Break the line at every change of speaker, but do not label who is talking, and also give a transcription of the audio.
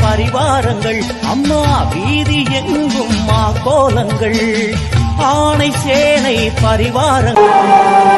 பரிவாரங்கள். அம்மா வீதி எங்கும் மா கோலங்கள் ஆணை சேனை பரிவாரங்கள்.